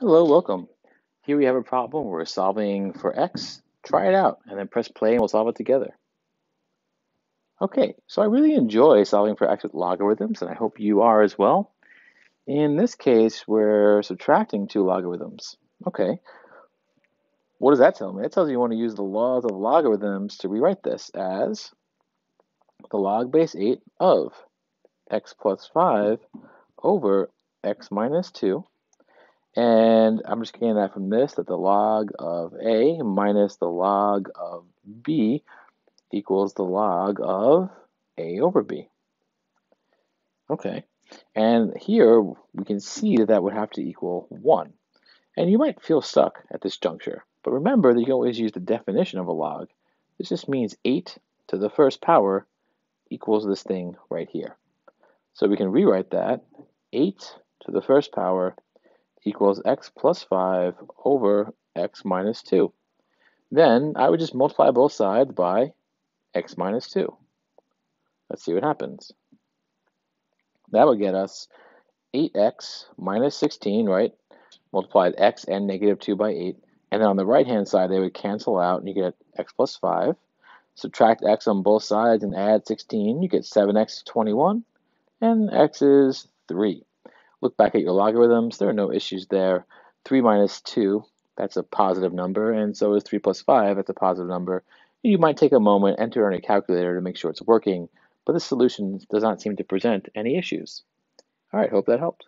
Hello, welcome. Here we have a problem we're solving for x. Try it out and then press play and we'll solve it together. Okay, so I really enjoy solving for x with logarithms and I hope you are as well. In this case, we're subtracting two logarithms. Okay, what does that tell me? It tells you you want to use the laws of logarithms to rewrite this as the log base 8 of x plus 5 over x minus 2 and I'm just getting that from this, that the log of A minus the log of B equals the log of A over B. Okay, and here we can see that that would have to equal 1. And you might feel stuck at this juncture, but remember that you can always use the definition of a log. This just means 8 to the first power equals this thing right here. So we can rewrite that 8 to the first power equals x plus 5 over x minus 2. Then I would just multiply both sides by x minus 2. Let's see what happens. That would get us 8x minus 16, right? Multiplied x and negative 2 by 8. And then on the right-hand side, they would cancel out, and you get x plus 5. Subtract x on both sides and add 16. You get 7x is 21, and x is 3. Look back at your logarithms. There are no issues there. 3 minus 2, that's a positive number, and so is 3 plus 5, that's a positive number. You might take a moment, enter on your calculator to make sure it's working, but this solution does not seem to present any issues. All right, hope that helped.